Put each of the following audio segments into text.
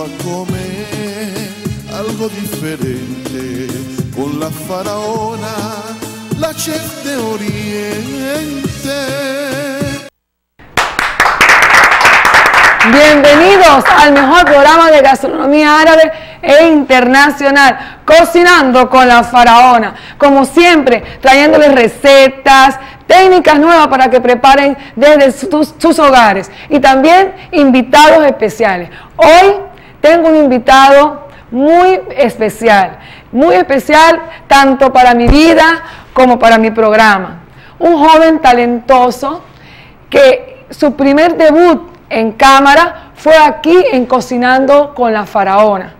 a comer algo diferente con la faraona, la chef de Oriente. Bienvenidos al mejor programa de gastronomía árabe e internacional, Cocinando con la Faraona. Como siempre, trayéndoles recetas, técnicas nuevas para que preparen desde sus, sus hogares y también invitados especiales. Hoy tengo un invitado muy especial, muy especial tanto para mi vida como para mi programa. Un joven talentoso que su primer debut en cámara fue aquí en Cocinando con la Faraona.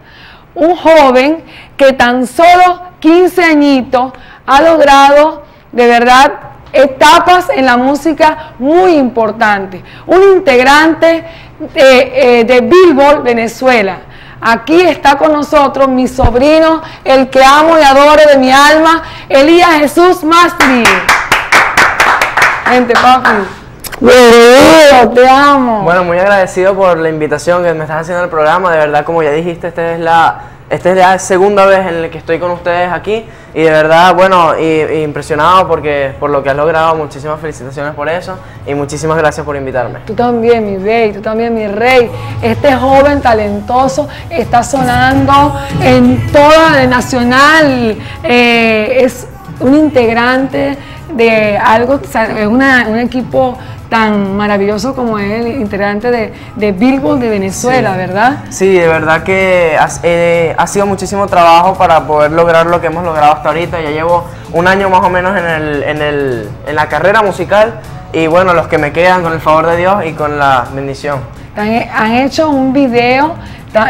Un joven que tan solo 15 añitos ha logrado de verdad etapas en la música muy importantes. Un integrante de, eh, de Billboard Venezuela. Aquí está con nosotros mi sobrino, el que amo y adoro de mi alma, Elías Jesús Mastri. Gente, papi. Bienvenido, te amo. Bueno, muy agradecido por la invitación que me estás haciendo al programa. De verdad, como ya dijiste, esta es la, esta es la segunda vez en la que estoy con ustedes aquí. Y de verdad, bueno, y, impresionado porque, por lo que has logrado. Muchísimas felicitaciones por eso. Y muchísimas gracias por invitarme. Tú también, mi rey, tú también, mi rey. Este joven talentoso está sonando en toda nacional. eh, es un integrante de algo, es una- un equipo tan maravilloso como el integrante de, de Billboard de Venezuela, ¿verdad? Sí, de verdad que has- eh, ha sido muchísimo trabajo para poder lograr lo que hemos logrado hasta ahorita. Ya llevo un año más o menos en, el, en, el, en la carrera musical y bueno, los que me quedan con el favor de Dios y con la bendición. Han, han hecho un video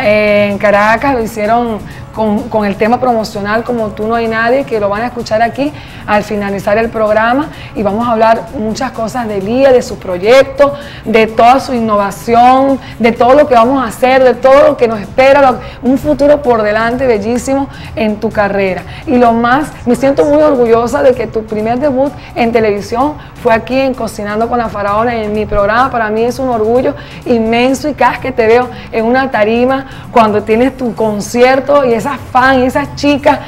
eh, en Caracas, lo hicieron con, el tema promocional como Tú no hay nadie, que lo van a escuchar aquí al finalizar el programa y vamos a hablar muchas cosas de Elías, de su proyecto, de toda su innovación, de todo lo que vamos a hacer, de todo lo que nos espera, un futuro por delante bellísimo en tu carrera. Y lo más, me siento muy orgullosa de que tu primer debut en televisión fue aquí en Cocinando con la Faraona en mi programa. Para mí es un orgullo inmenso y cada que te veo en una tarima, cuando tienes tu concierto y esas fans y esas chicas,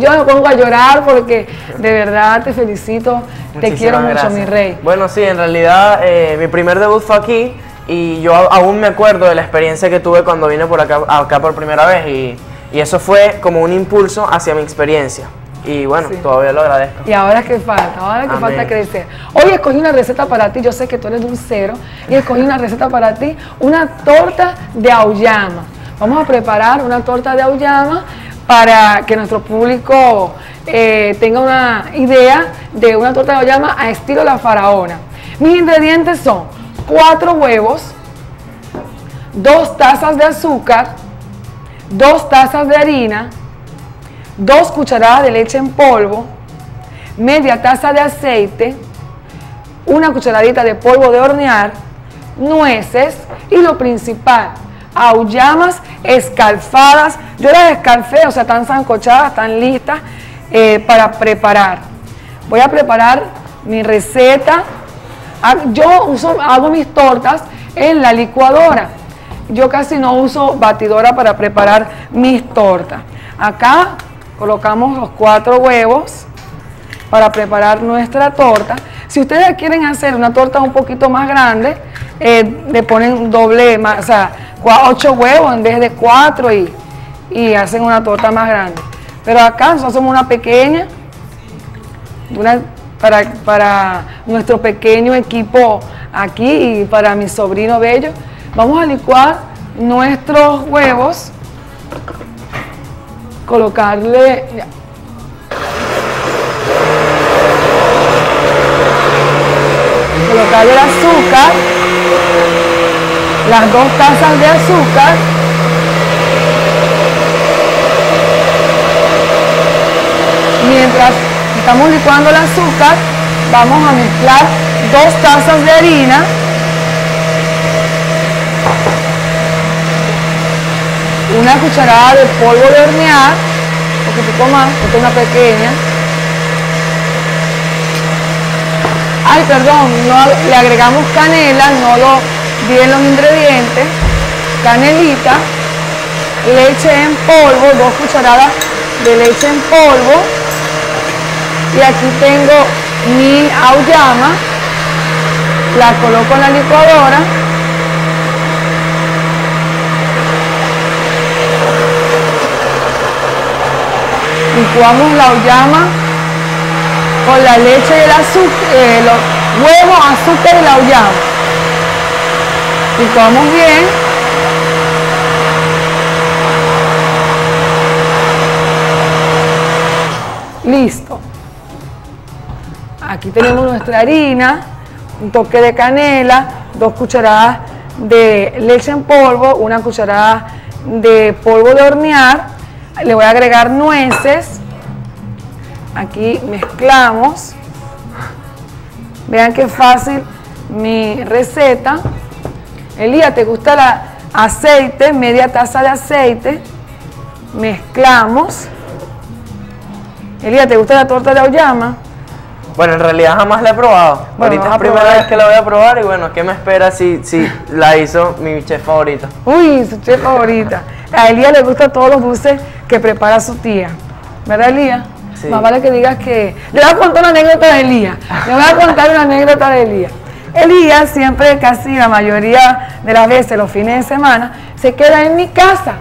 yo me pongo a llorar porque de verdad te felicito, te quiero mucho, gracias. mi rey. Bueno, sí, en realidad eh, mi primer debut fue aquí y yo aún me acuerdo de la experiencia que tuve cuando vine por acá, acá por primera vez y, y eso fue como un impulso hacia mi experiencia. Y bueno, Sí. todavía lo agradezco. Y ahora que falta, ahora que Amén. falta crecer. Hoy escogí una receta para ti, yo sé que tú eres dulcero, y escogí una receta para ti, una torta de auyama. Vamos a preparar una torta de auyama para que nuestro público eh, tenga una idea de una torta de auyama a estilo la faraona. Mis ingredientes son cuatro huevos, dos tazas de azúcar, dos tazas de harina, dos cucharadas de leche en polvo, media taza de aceite, una cucharadita de polvo de hornear, nueces y lo principal, aullamas escalfadas. Yo las escalfé, o sea, están sancochadas, están listas eh, para preparar. Voy a preparar mi receta. Ah, Yo uso, hago mis tortas en la licuadora. Yo casi no uso batidora para preparar mis tortas. Acá colocamos los cuatro huevos para preparar nuestra torta. Si ustedes quieren hacer una torta un poquito más grande, eh, le ponen doble, o sea, ocho huevos en vez de cuatro y, y hacen una torta más grande. Pero acá nosotros hacemos una pequeña, una- para, para nuestro pequeño equipo aquí y para mi sobrino bello. Vamos a licuar nuestros huevos, colocarle... colocarle el azúcar, las dos tazas de azúcar, mientras estamos licuando el azúcar, vamos a mezclar dos tazas de harina, una cucharada de polvo de hornear, un poquitico más, es una pequeña, Ay, perdón, no, le agregamos canela, no lo vi en los ingredientes, canelita, leche en polvo, dos cucharadas de leche en polvo. Y aquí tengo mi auyama, la coloco en la licuadora. Licuamos la auyama con la leche y el azúcar, eh, los huevos, azúcar y la auyama. Licuamos bien. Listo. Aquí tenemos nuestra harina, un toque de canela, dos cucharadas de leche en polvo, una cucharada de polvo de hornear. Le voy a agregar nueces. Aquí mezclamos. Vean qué fácil mi receta. Elía, ¿te gusta el aceite? Media taza de aceite. Mezclamos. Elías, ¿te gusta la torta de auyama? Bueno, en realidad jamás la he probado. Ahorita es la primera vez que la voy a probar y bueno, ¿qué me espera si, si la hizo mi chef favorita? Uy, su chef favorita. A Elías le gustan todos los dulces que prepara su tía. ¿Verdad, Elías? Sí. Más vale que digas que... Le voy a contar una anécdota de Elías. Le voy a contar una anécdota de Elías. Elías siempre, casi la mayoría de las veces, los fines de semana, se queda en mi casa.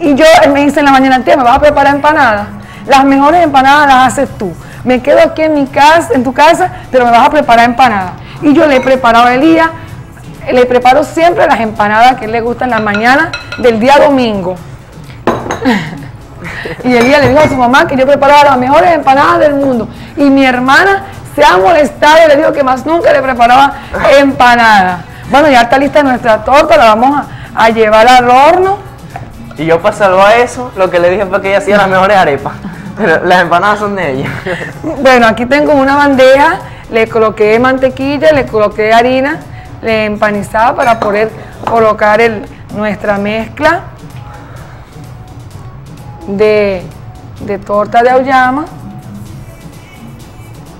Y yo, él me dice en la mañana, tía, ¿me vas a preparar empanadas? Las mejores empanadas las haces tú. Me quedo aquí en mi casa, en tu casa, pero me vas a preparar empanadas. Y yo le he preparado a Elías, le preparo siempre las empanadas que él le gustan en la mañana del día domingo. y Elías le dijo a su mamá que yo preparaba las mejores empanadas del mundo. Y mi hermana se ha molestado y le dijo que más nunca le preparaba empanadas. Bueno, ya está lista nuestra torta, la vamos a, a llevar al horno. Y yo para salvar eso, lo que le dije fue que ella hacía las mejores arepas. Pero las empanadas son de ella. Bueno, aquí tengo una bandeja, le coloqué mantequilla, le coloqué harina, le empanizaba para poder colocar el, nuestra mezcla de, de torta de auyama.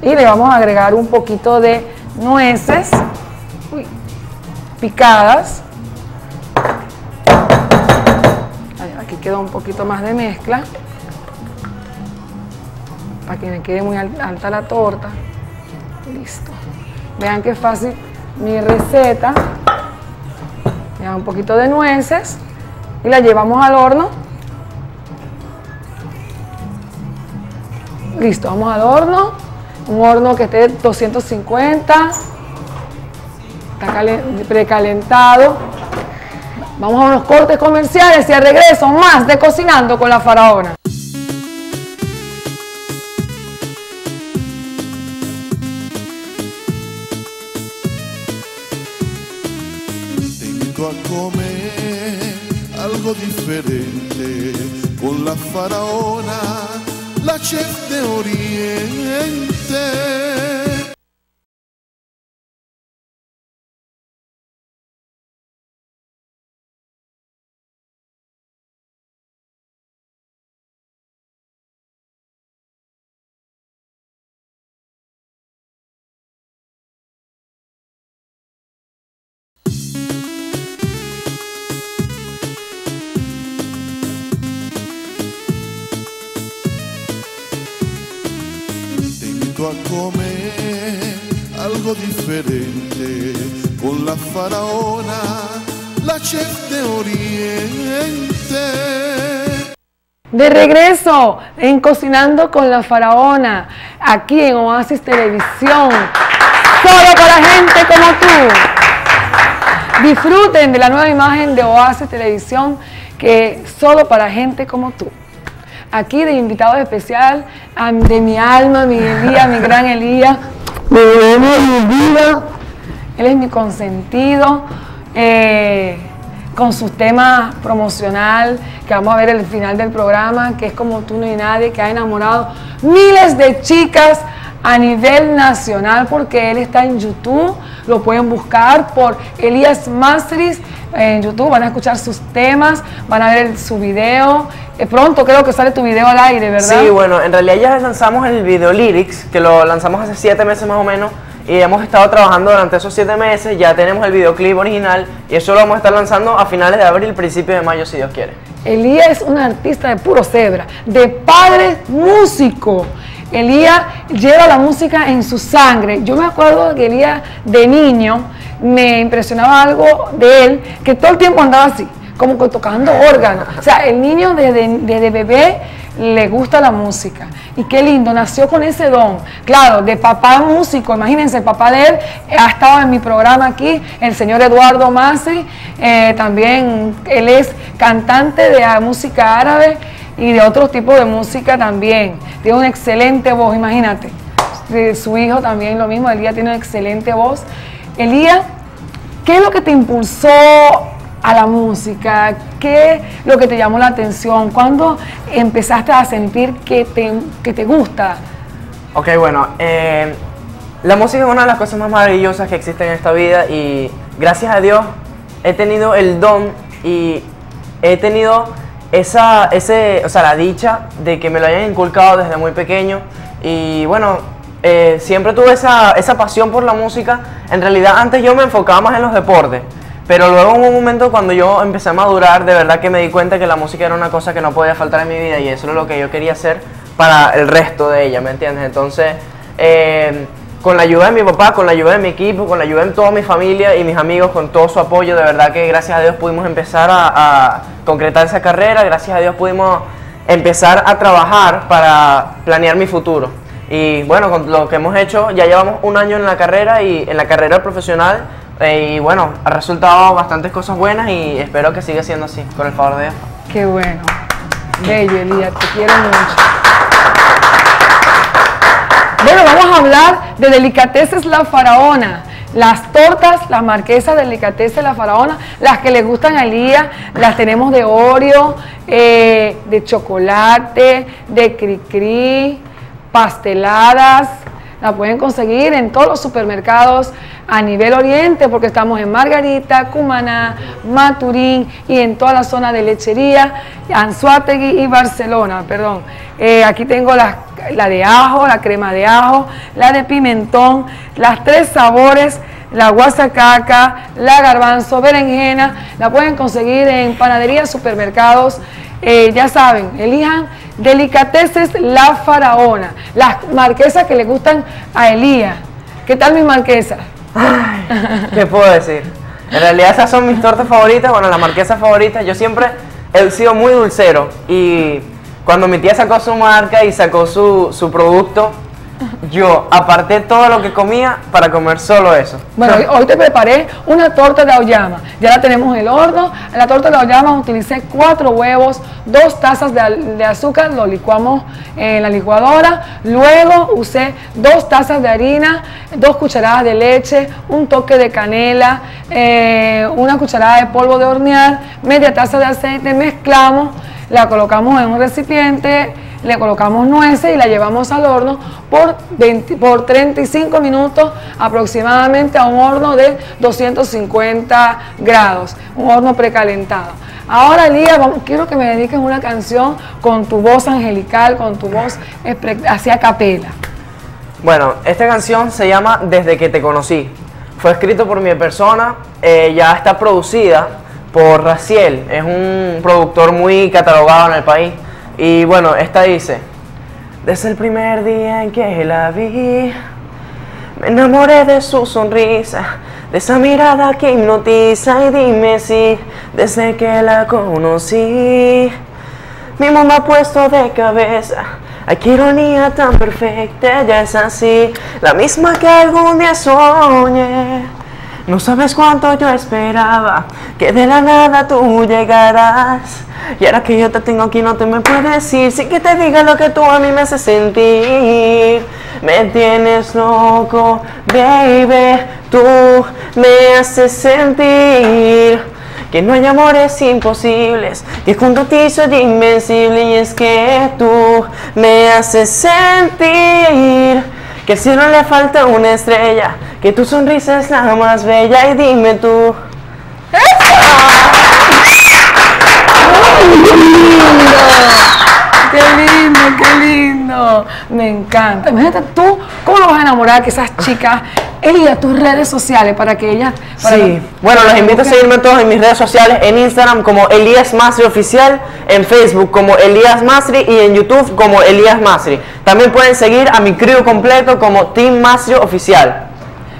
Y le vamos a agregar un poquito de nueces picadas. Aquí quedó un poquito más de mezcla para que me quede muy alta la torta. Listo. Vean qué fácil mi receta. Vean un poquito de nueces y la llevamos al horno. Listo, vamos al horno. Un horno que esté 250. Está precalentado. Vamos a unos cortes comerciales y al regreso más de Cocinando con la Faraona. a comer algo diferente con la faraona, la chef de Oriente. te a comer algo diferente con la faraona, la chef de Oriente. De regreso en Cocinando con la Faraona, aquí en Oasis Televisión, solo para gente como tú. Disfruten de la nueva imagen de Oasis Televisión, que solo para gente como tú aquí de invitado especial de mi alma, mi Elías, mi gran Elías, mi vida. Él es mi consentido. Eh, con sus temas promocional que vamos a ver el final del programa, que es como tú no hay nadie, que ha enamorado miles de chicas a nivel nacional porque él está en YouTube, lo pueden buscar por Elías Mastris en YouTube, van a escuchar sus temas, van a ver su video. Eh, pronto creo que sale tu video al aire, ¿verdad? Sí, bueno, en realidad ya lanzamos el video lyrics, que lo lanzamos hace siete meses más o menos, y hemos estado trabajando durante esos siete meses, ya tenemos el videoclip original y eso lo vamos a estar lanzando a finales de abril, principio de mayo, si Dios quiere. Elías es un artista de puro cebra, de padre músico. Elías lleva la música en su sangre. Yo me acuerdo que Elías de niño me impresionaba algo de él, que todo el tiempo andaba así, como que tocando órganos. O sea, el niño desde, bebé le gusta la música. Y qué lindo, nació con ese don. Claro, de papá músico, imagínense, el papá de él ha estado en mi programa aquí, el señor Eduardo Masi, eh, también él es cantante de música árabe y de otros tipos de música también. Tiene una excelente voz, imagínate. su hijo también lo mismo, Elías tiene una excelente voz. Elías, ¿qué es lo que te impulsó a la música? ¿Qué es lo que te llamó la atención? ¿Cuándo empezaste a sentir que te, que te gusta? Ok, bueno, eh, la música es una de las cosas más maravillosas que existen en esta vida y gracias a Dios he tenido el don y he tenido esa, ese, o sea, la dicha de que me lo hayan inculcado desde muy pequeño y bueno, eh, siempre tuve esa, esa pasión por la música. En realidad antes yo me enfocaba más en los deportes, pero luego hubo un momento cuando yo empecé a madurar, de verdad que me di cuenta que la música era una cosa que no podía faltar en mi vida y eso es lo que yo quería hacer para el resto de ella, ¿me entiendes? Entonces, eh, con la ayuda de mi papá, con la ayuda de mi equipo, con la ayuda de toda mi familia y mis amigos, con todo su apoyo, de verdad que gracias a Dios pudimos empezar a, concretar esa carrera, gracias a Dios pudimos empezar a trabajar para planear mi futuro. Y bueno, con lo que hemos hecho, ya llevamos un año en la carrera y en la carrera profesional eh, y bueno, ha resultado bastantes cosas buenas y espero que siga siendo así, con el favor de Dios. Qué bueno. Bello, Elías, te quiero mucho. Bueno, vamos a hablar de Delicateces La Faraona. Las tortas, las marquesas Delicateces La Faraona, las que le gustan a Elías, las tenemos de Oreo, eh, de chocolate, de cri-cri, pasteladas. La pueden conseguir en todos los supermercados a nivel oriente, porque estamos en Margarita, Cumaná, Maturín y en toda la zona de lechería, Anzuategui y Barcelona, perdón. Eh, aquí tengo la, la de ajo, la crema de ajo, la de pimentón, las tres sabores, la guasacaca, la garbanzo, berenjena, la pueden conseguir en panaderías, supermercados, eh, ya saben, elijan delicateces la faraona, las marquesas que le gustan a Elías. ¿Qué tal mis marquesas? ¿Qué puedo decir? En realidad esas son mis tortas favoritas, bueno, las marquesas favoritas. Yo siempre he sido muy dulcero y cuando mi tía sacó su marca y sacó su, su producto, yo aparté todo lo que comía para comer solo eso. Bueno, hoy, te preparé una torta de auyama. Ya la tenemos en el horno. En la torta de auyama utilicé cuatro huevos, dos tazas de, azúcar, lo licuamos en la licuadora. Luego usé dos tazas de harina, dos cucharadas de leche, un toque de canela, eh, una cucharada de polvo de hornear, media taza de aceite. Mezclamos, la colocamos en un recipiente le colocamos nueces y la llevamos al horno por, por 35 minutos aproximadamente a un horno de 250 grados, un horno precalentado. Ahora, Elías, quiero que me dediques una canción con tu voz angelical, con tu voz hacia capela. Bueno, esta canción se llama Desde que te conocí. Fue escrito por mi persona, eh, ya está producida por Raciel, es un productor muy catalogado en el país. Y bueno, esta dice, desde el primer día en que la vi, me enamoré de su sonrisa, de esa mirada que hipnotiza y dime si desde que la conocí, mi mundo ha puesto de cabeza. Ay, qué ironía tan perfecta, ya es así, la misma que algún día soñé. No sabes cuánto yo esperaba que de la nada tú llegarás. Y ahora que yo te tengo aquí no te me puedes ir Sin que te diga lo que tú a mí me haces sentir. Me tienes loco, baby Tú me haces sentir. Que no hay amores imposibles Que junto a ti soy invencible Y es que tú me haces sentir Que al cielo le falta una estrella Que tu sonrisa es la más bella Y dime tú qué lindo, qué lindo. Me encanta. Imagínate tú, ¿cómo lo vas a enamorar que esas chicas? Elías, tus redes sociales para que ellas. para Sí, que- bueno, los invito a seguirme todos en mis redes sociales, en Instagram como Elías Masri Oficial, en Facebook como Elías Masri y en YouTube como Elías Masri. También pueden seguir a mi crew completo como Team Masri Oficial.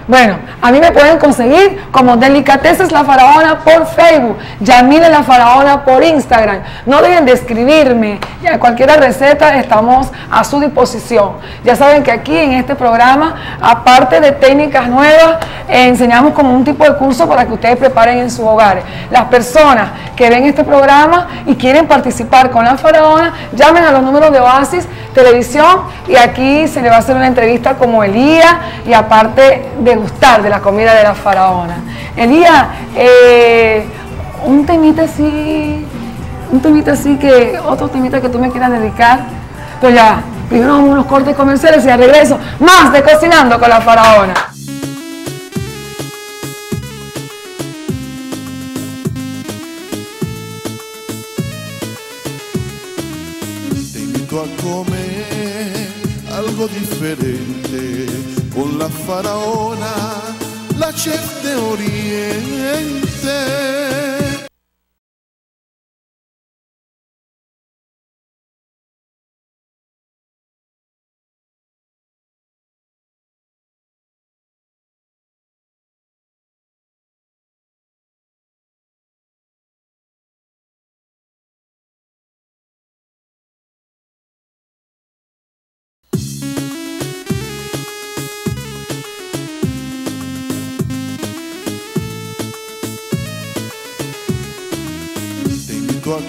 Bueno, a mí me pueden conseguir como Delicateces La Faraona por Facebook, Yamile La Faraona por Instagram. No dejen de escribirme, ya cualquier receta estamos a su disposición. Ya saben que aquí en este programa, aparte de técnicas nuevas, enseñamos como un tipo de curso para que ustedes preparen en sus hogares. Las personas que ven este programa y quieren participar con La Faraona, llamen a los números de Oasis Televisión y aquí se le va a hacer una entrevista como Elías y aparte de gustar de la comida de la faraona. Elías, eh, un temita así, un temita así que, otro temita que tú me quieras dedicar, pero ya, primero unos cortes comerciales y al regreso, más de Cocinando con la Faraona. Te invito a comer algo diferente con la faraona, la chef de Oriente.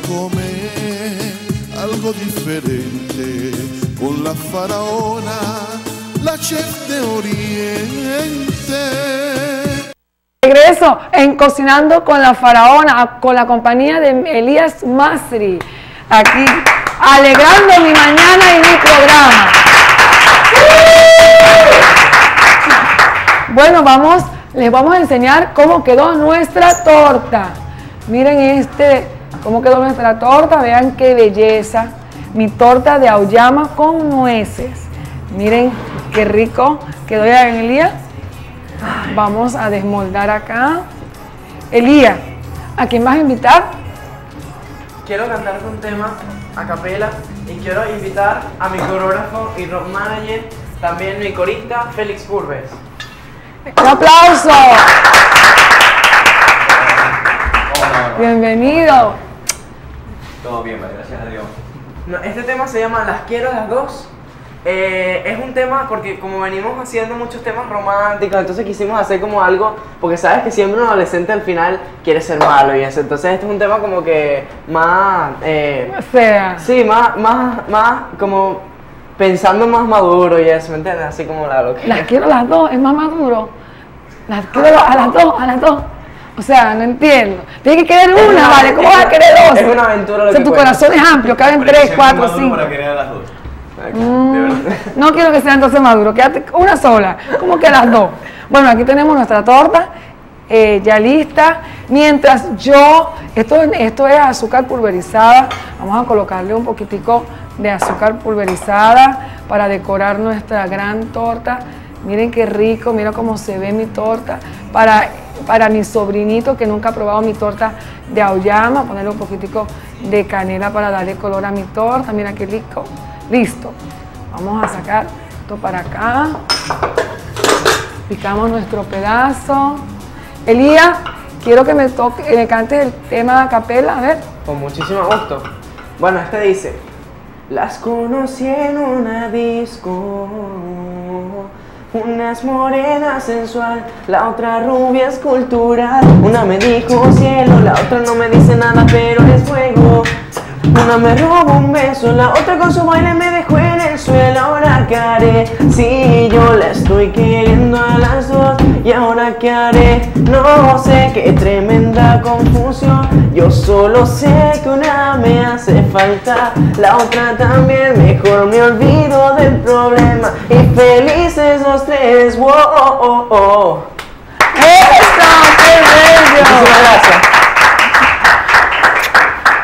Comer algo diferente con la faraona, la chef de Oriente. Regreso en Cocinando con la Faraona, con la compañía de Elías Masri, aquí alegrando mi mañana y mi programa. Bueno, vamos, les vamos a enseñar cómo quedó nuestra torta. Miren este, cómo quedó nuestra torta, vean qué belleza. Mi torta de auyama con nueces. Miren qué rico quedó ya en Elías. Vamos a desmoldar acá. Elías, ¿a quién vas a invitar? Quiero cantar un tema a capela y quiero invitar a mi coreógrafo y rock manager, también mi corista, Félix Purves. Un aplauso. Bienvenido. Todo bien, vale, gracias a Dios. No, este tema se llama Las quiero las dos. Eh, es un tema porque como venimos haciendo muchos temas románticos, entonces quisimos hacer como algo, porque sabes que siempre un adolescente al final quiere ser malo y eso, entonces este es un tema como que más, eh, O sea, sí, más, más, más como pensando más maduro y eso, ¿me entiendes? Así como la loca. las quiero las dos, es más maduro. Las quiero a las dos, a las dos. O sea, no entiendo. Tienes que querer una, una- ¿vale? ¿Cómo vas a querer dos? es una aventura lo O sea, que tu cuenta. corazón es amplio, caben Pero tres, cuatro, cinco. para querer a las dos. Mm, no quiero que sea entonces maduro, quédate con una sola, como que las dos. Bueno, aquí tenemos nuestra torta eh, ya lista. Mientras yo, esto, esto es azúcar pulverizada, vamos a colocarle un poquitico de azúcar pulverizada para decorar nuestra gran torta. Miren qué rico, mira cómo se ve mi torta. Para, para mi sobrinito que nunca ha probado mi torta de auyama, ponerle un poquitico de canela para darle color a mi torta. Mira qué rico. Listo. Vamos a sacar esto para acá. Picamos nuestro pedazo. Elías, quiero que me toque, que me cantes el tema a capela, a ver. Con muchísimo gusto. Bueno, este dice: Las conocí en una disco. Una es morena sensual, la otra rubia escultural. Una me dijo cielo, la otra no me dice nada, pero es fuego. Una me robó un beso, la otra con su baile me dejó en el suelo. Ahora qué haré si yo la estoy queriendo a las dos. Y ahora qué haré, no sé qué tremenda confusión. Yo solo sé que una me hace falta, la otra también. Mejor me olvido del problema y felices los tres. Wow, oh, oh, oh. ¡Eso! ¡Qué bello! Muchísimas gracias.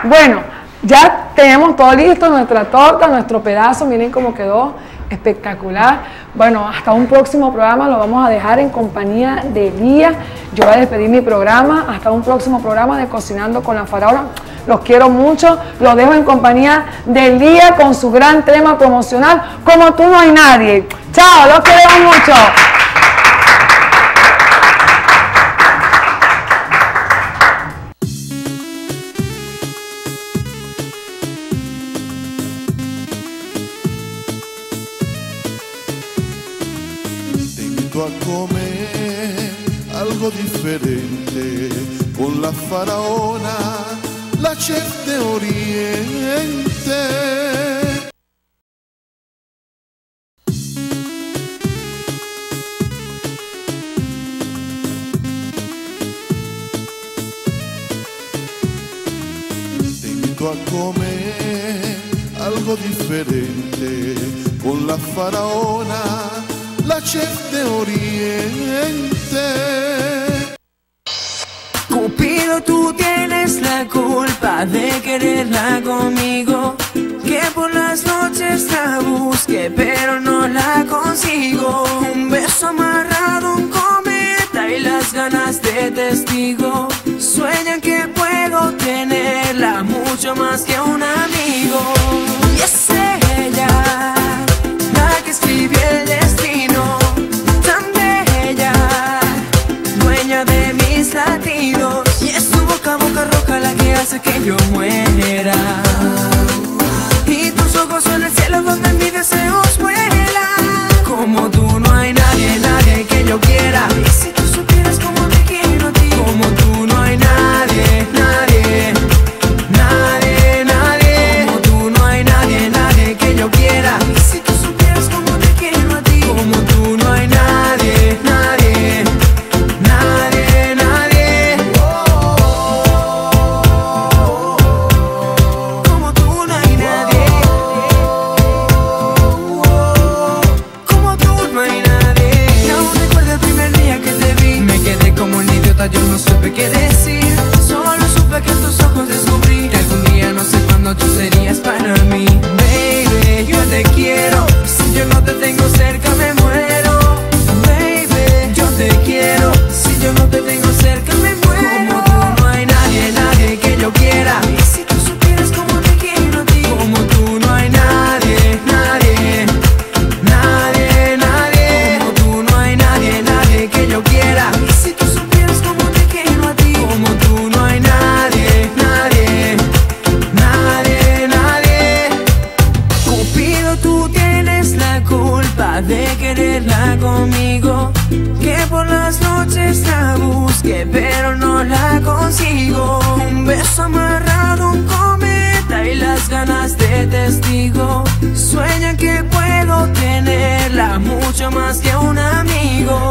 Bueno, ya tenemos todo listo, nuestra torta, nuestro pedazo, miren cómo quedó espectacular. Bueno, hasta un próximo programa lo vamos a dejar en compañía de Lía. Yo voy a despedir mi programa, hasta un próximo programa de Cocinando con la Faraona. Los quiero mucho, los dejo en compañía de Lía con su gran tema promocional, Como tú no hay nadie. Chao, los quiero mucho. Faraona, la chef Oriente. Te algo diferente con la faraona, la chef de Oriente. Tú tienes la culpa de quererla conmigo. Que por las noches la busque, pero no la consigo. Un beso amarrado, un cometa y las ganas de testigo. Sueñan que puedo tenerla mucho más que un amigo. Y es ella la que escribió el destino. Tan bella dueña de mis latidos boca, boca roja la que hace que yo muera. Y tus ojos son el cielo donde mis amigo. Y